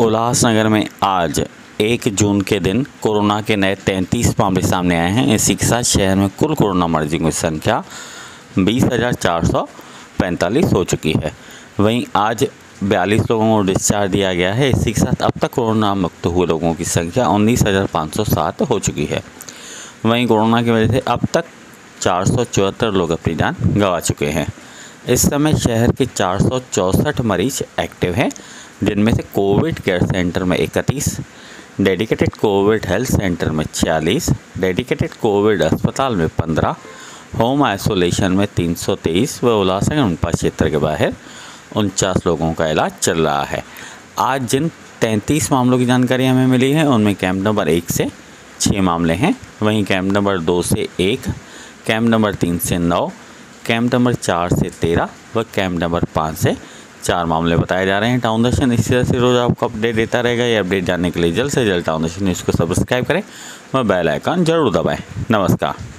उल्लासनगर में आज एक जून के दिन कोरोना के नए तैंतीस मामले सामने आए हैं। इसी के साथ शहर में कुल कोरोना मरीजों की संख्या बीस हज़ार चार सौ पैंतालीस हो चुकी है। वहीं आज बयालीस लोगों को डिस्चार्ज दिया गया है। इसी के साथ अब तक कोरोना मुक्त हुए लोगों की संख्या उन्नीस हज़ार पाँच सौ सात हो चुकी है। वहीं कोरोना की वजह से अब तक चार सौ चौहत्तर लोग अपनी जान गंवा चुके हैं। इस समय शहर के चार सौ चौंसठ मरीज़ एक्टिव हैं। जिनमें से कोविड केयर सेंटर में इकतीस, डेडिकेटेड कोविड हेल्थ सेंटर में छियालीस, डेडिकेटेड कोविड अस्पताल में पंद्रह, होम आइसोलेशन में तीन सौ तेईस व उल्लासनगर उनपा क्षेत्र के बाहर उनचास लोगों का इलाज चल रहा है। आज जिन तैंतीस मामलों की जानकारी हमें मिली है, उनमें कैंप नंबर एक से छः मामले हैं। वहीं कैंप नंबर दो से एक, कैंप नंबर तीन से नौ, कैंप नंबर चार से तेरह व कैंप नंबर पाँच से चार मामले बताए जा रहे हैं। टाउन दर्शन इसी तरह से रोज़ आपको अपडेट देता रहेगा। ये अपडेट जानने के लिए जल्द से जल्द टाउन दर्शन न्यूज़ को सब्सक्राइब करें और बेल आइकन ज़रूर दबाएँ। नमस्कार।